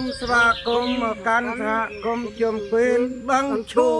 មស្វាគមន៍មកកាន់សហគមន៍ជុំពេលបឹងឈូ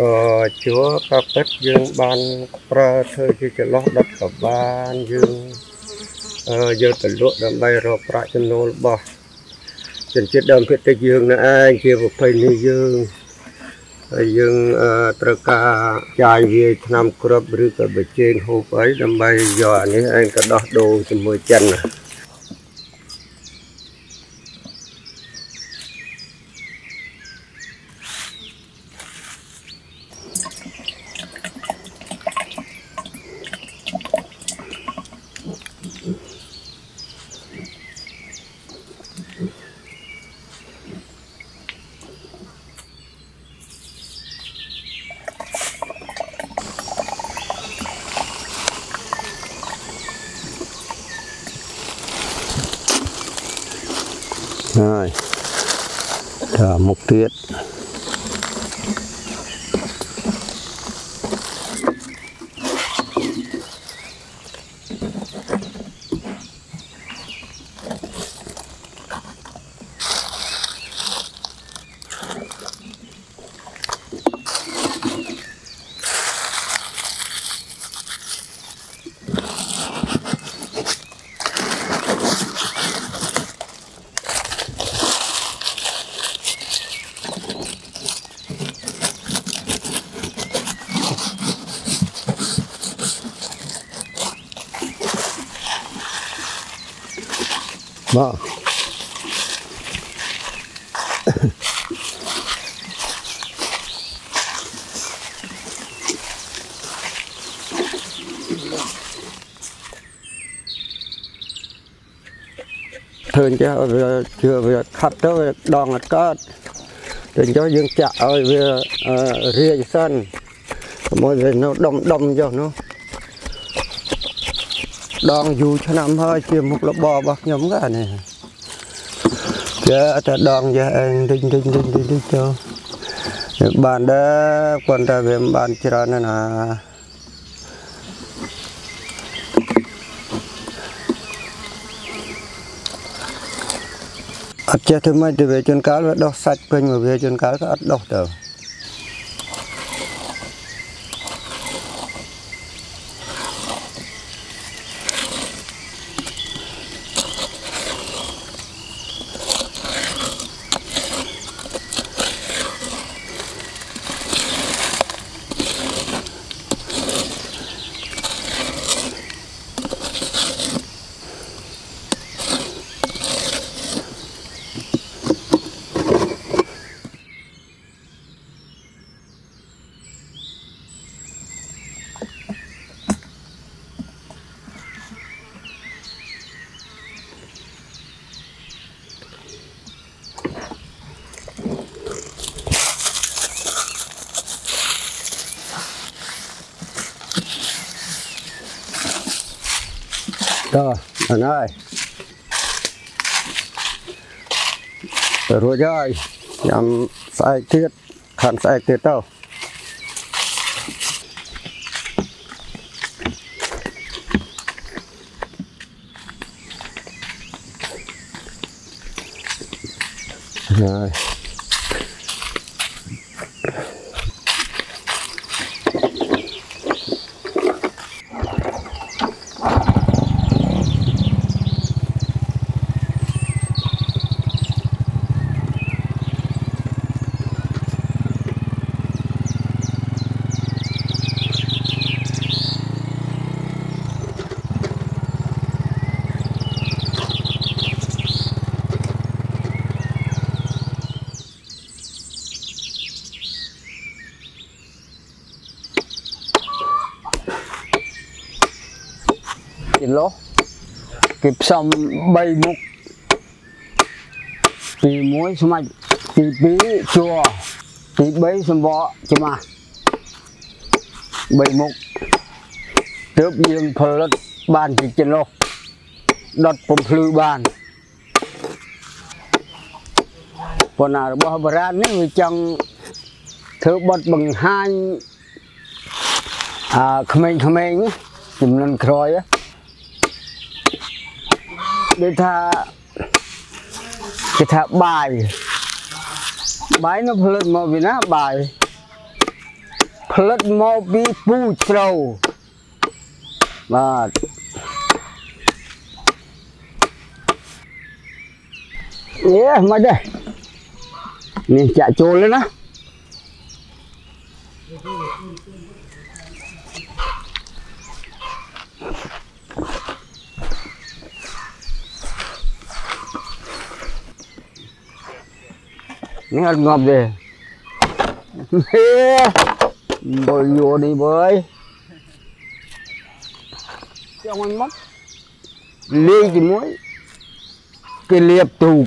អឺជួក៏ពិតយើងបានប្រើធ្វើជាចន្លោះដុតក៏បានយើងអឺយកទៅលក់ដើម្បីរកប្រាក់ចំណូលរបស់ជនជាតិដើមភាគតិចយើងនេះឯងជាប្រភេទនេះយើងហើយយើងអឺត្រូវការចាយវាយឆ្នាំគ្រាប់ឬក៏បច្ចេកហូបអីដើម្បីយកអានេះឯងទៅដោះដូរជាមួយចិនណា rồi. Thở một tiết Vâng. thường cho vừa, chưa vừa khát tới đòn là cát thường cho dương chạ ơi vừa ờ, ria sân. Mỗi người nó đông đông cho nó. Đòn dù cho năm hơi chia một lớp bò bạc nhóm cái này giờ ta đòn giờ anh đinh đinh đinh đinh đinh cho bạn đó quan ta về bạn chưa nên là អត់ចេះធ្វើម៉េចទៅវាជួនកាលវាដោះសាច់ពេញមកវាជួនកាលក៏អត់ដោះទៅ តើអនហើយរួចហើយញ៉ាំស្អែកទៀតខាងស្អែកទៀតទៅរ ហើយ គីឡូ គេផ្សំ3មុខទី1ស្មាច់ទី2ជួរទី3សម្បកច្បាស់3មុខទើបយើងផលិតបានជាចន្លោះដុតពំភ្លឺបានប៉ុន្តែរបស់បុរាណនេះវាចង់ធ្វើបត់បង្ហាញអាក្មេងៗចំនួនក្រោយហ្នឹង ដូចថាគេថាបាយបាយនោះផលិតមកពីណាបាយផលិតមកពីពូជ្រៅបាទយេមកដែរនេះចាក់ចូលទេណា នេះអត់ងាប់ទេហេបើយកនេះបើយចង់មិនមកលេងជាមួយគេលាបទូក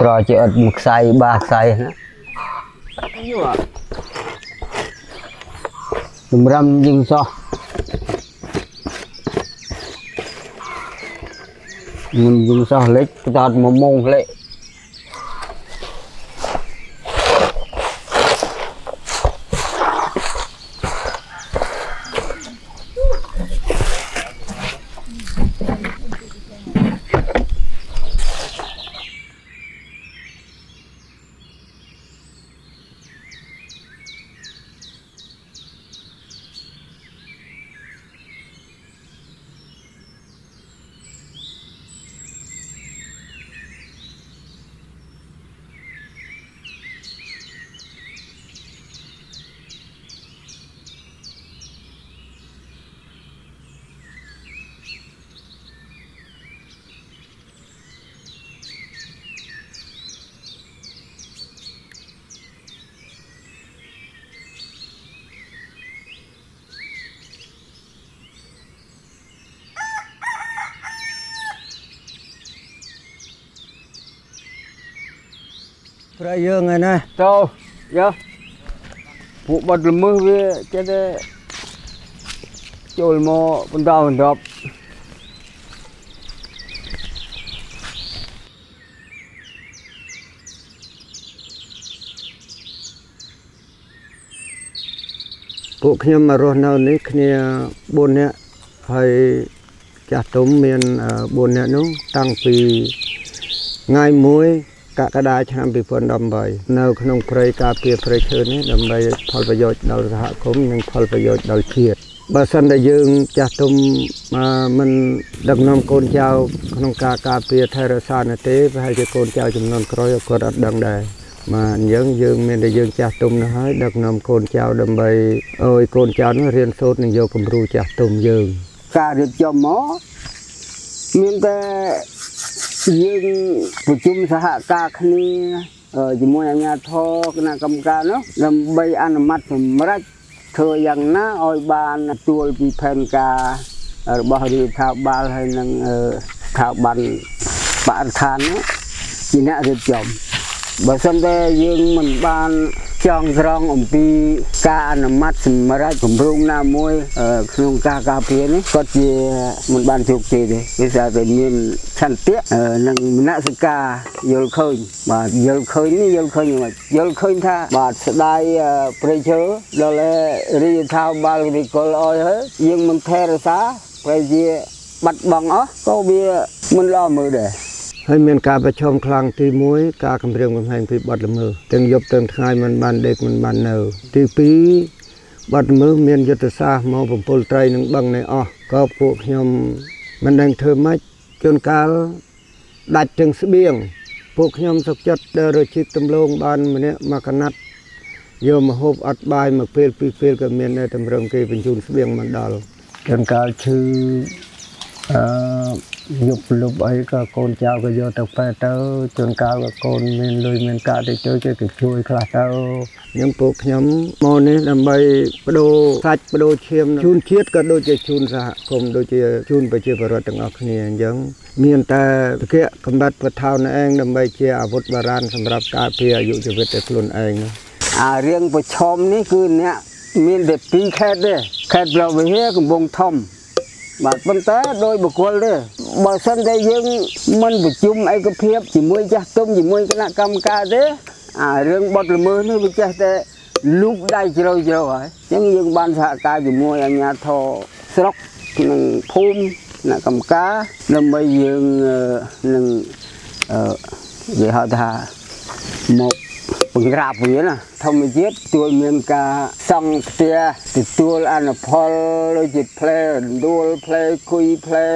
Nó nó khai. ក្រោយជាអត់មួយខ្សែបាខ្សែណាយូតម្រាំយើងសោះយើងយើងសោះលេចតតមកមងលេច Pra យើងឯណាទៅយកពួកបាត់ល្មើសវាចេះតែចូលមកបន្តបន្តប់ពួកខ្ញុំមករស់នៅនេះគ្នា4នាក់ហើយចាស់ទុំមាន4នាក់នោះតាំងពីថ្ងៃ1 កក្កដាឆ្នាំ2018នៅក្នុងព្រៃការពារព្រៃឈើនេះដើម្បីផលប្រយោជន៍ដល់សហគមន៍និងផលប្រយោជន៍ដល់ជាតិបើសិនតែយើងចាស់ទុំមិនដឹកនាំកូនចៅក្នុងការការពារថែរក្សានោះទេប្រហែលជាកូនចៅចំនួនក្រោយគាត់អត់ដឹងដែរបាទអញ្ចឹងយើងមានតែយើងចាស់ទុំនោះហើយដឹកនាំកូនចៅដើម្បីអើយកូនចៅនោះរៀនសូត្រនិងយកគំរូចាស់ទុំយើង ការរៀបចំមកមានតែ យើងប្រជុំសហការគ្នាអឺជាមួយអាជ្ញាធរគណៈកម្មការនោះដើម្បីអនុម័តសម្រាប់ធ្វើយ៉ាងណាឲ្យបានទួលពីផែនការរបស់រដ្ឋាភិបាលហើយនឹងអឺស្ថាប័នបរិស្ថាននោះជាអ្នករៀបចំបើសិនតែយើងមិនបាន ចងក្រងអំពីការអនុម័តសម្រាប់គម្រោងណាមួយអឺក្នុងការការពារនេះក៏ជាមិនបានជោគជ័យទេវាថាតែមានឆន្ទៈអឺនិងមនសិការយល់ឃើញបាទយល់ឃើញនេះយល់ឃើញយ៉ាងម៉េចយល់ឃើញថាបាទស្ដាយអឺប្រៃឈើដល់រាជថាបាលវិកលអស់ហើយយើងមិនថែរក្សាប្រៃជាបាត់បង់អស់ក៏វាមិនល្អមើលដែរ ហើយមានការប្រឈមខ្លាំងទី1ការគម្រាមកំហែងពីបទល្មើសទាំងយប់ទាំងថ្ងៃមិនបានដេកមិនបាននៅ ទី2បទល្មើសមានយុទ្ធសាស្ត្រមកបំពុលត្រីនឹងបឹងនេះអស់ក៏ពួកខ្ញុំមិនដឹងធ្វើម៉េចជួនកាលដាច់ទាំងស្បៀងពួកខ្ញុំសុខចិត្តដើររជីកទំលងបានម្នាក់មកកណាត់យកមកហូបអត់បាយមួយពេលពីរពេលក៏មានដែរតម្រឹងគេបញ្ជូនស្បៀងមកដល់ជួនកាលឈឺអឺ យប់លុបអីក៏កូនចៅក៏យកទៅប៉ែទៅជួនកាលក៏កូនមានលុយមានកាក់តិចតួចគេក៏ជួយខ្លះទៅខ្ញុំពួកខ្ញុំមកនេះដើម្បីបដូរសាច់បដូរឈាមជូនជាតិក៏ដូចជាជូនសហគមន៍ដូចជាជូនប្រជាពលរដ្ឋទាំងអស់គ្នាអញ្ចឹងមានតែតកៈកំបាត់បថោនឯងដើម្បីជាអាវុធបារាណសម្រាប់ការពារអាយុជីវិតតែខ្លួនឯងនោះអារឿងប្រឈមនេះគឺអ្នកមានតែពីរខេត្តទេខេត្តប្រវត្តិហាកំពង់ធំ បាទប៉ុន្តែដោយបុគ្គលទេបើសិនតែយើងមិនប្រជុំឯកភាពជាមួយចាស់ទុំជាមួយគណៈកម្មការទេអារឿងបទល្មើសនេះវាចេះតែលូកដៃជ្រៅជ្រៅហើយអញ្ចឹងយើងបានសហការជាមួយអាជ្ញាធរស្រុកនិងភូមិគណៈកម្មការដើម្បីយើងអឺនឹងអឺនិយាយហៅថាមក បង្ក្រាបវាណាធម្មជាតិជួយមានការសង់ផ្ទះទទួលអនុផលដូចជាផ្លែរណ្ដួលផ្លែគុយផ្លែ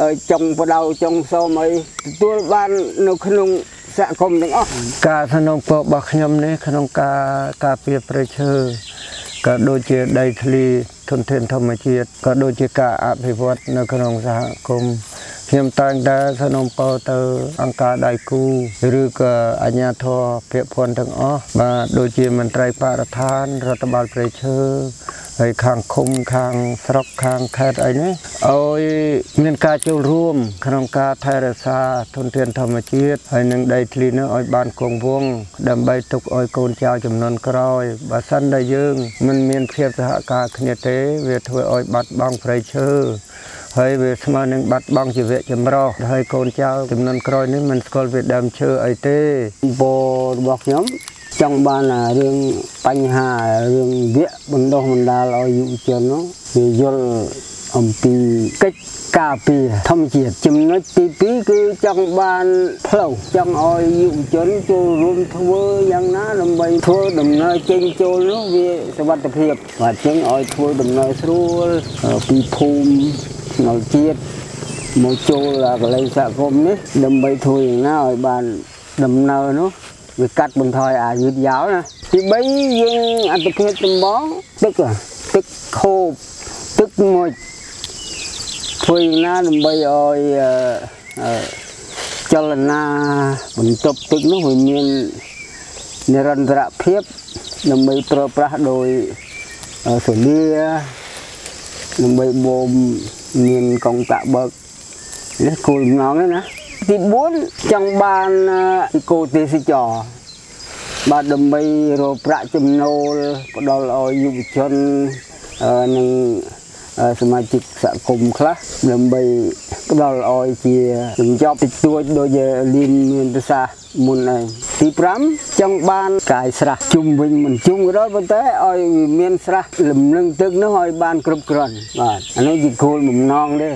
អឺចុងបដៅចុងសូមអីទទួលបាននៅក្នុងសហគមន៍ទាំងអស់ការสนងពររបស់ខ្ញុំនេះក្នុងការការពារប្រៃឈើក៏ដូចជាដីធ្លីធនធានធម្មជាតិក៏ដូចជាការអភិវឌ្ឍនៅក្នុងសហគមន៍ ខ្ញុំតែងតែสนងពរទៅអង្គការដៃគូឬក៏អាជ្ញាធរពាក់ព័ន្ធទាំងអស់បាទដូចជាមន្ត្រីបរិស្ថានរដ្ឋបាលប្រៃឈើហើយខាងឃុំខាងស្រុកខាងខេត្តអីនេះឲ្យមានការចូលរួម ក្នុងការថែរក្សាធនធានធម្មជាតិហើយនឹងដីធ្លីនោះឲ្យបានគង់វង្សដើម្បីទុកឲ្យកូនចៅចំនួនក្រោយបើសិនតែយើងមិនមានភាពសហការគ្នាទេ វាធ្វើឲ្យបាត់បង់ព្រៃឈើ ហើយវាស្មើនឹងបាត់បង់ជីវៈចម្រុះហើយកូនចៅចំនួនក្រោយនេះមិនស្គាល់វាដើមឈើអីទេពររបស់ខ្ញុំចង់បានអារឿងបញ្ហារឿងវគ្គបណ្ដុះបណ្ដាលឲ្យយុវជននោះវាយល់អំពីកិច្ចការពារធម្មជាតិចំណុចទី2គឺចង់បានផ្លូវចង់ឲ្យយុវជនចូលរួមធ្វើយ៉ាងណាដើម្បីធ្វើដំណើរចេញចូលនោះវាសុវត្ថិភាពបាទចឹងឲ្យធ្វើដំណើរស្រួលអឺពីភូមិ ស្នុលជាតិមកចូលកន្លែងសហគមន៍នេះដើម្បីធ្វើយ៉ាងណាឲ្យបានដំណើរនោះវាកាត់បន្ថយអាយឺតយ៉ាវណាទី3យើងអត្តភាពចម្បងទឹកហ៎ទឹកខូបទឹកមួយធ្វើយ៉ាងណាដើម្បីឲ្យអឺអឺចលនាបន្ទប់ទឹកនោះវាមាននិរន្តរភាពដើម្បីប្រើប្រាស់ដោយអឺសូលាដើម្បីបូម មានកងតាក់បើកនេះគោលបំណងហ្នឹងណាទី4ចង់បានអឺគោទេសចរណ៍បាទដើម្បីរកប្រាក់ចំណូលផ្ដល់ឲ្យយុវជនអឺនិងអឺ សមាជិកសហគមន៍ខ្លះដើម្បីផ្ដល់ឲ្យជាកញ្ចប់តិចតួចដូចជាលៀនមានប្រសាសន៍មុនឯងទី5ចង់បានកាយស្រះជុំវិញមិនជុំក៏ដោយប៉ុន្តែឲ្យវាមានស្រះលំនឹងទឹកនោះឲ្យបានគ្រប់គ្រាន់បាទអានេះជាគោលបំណងទេ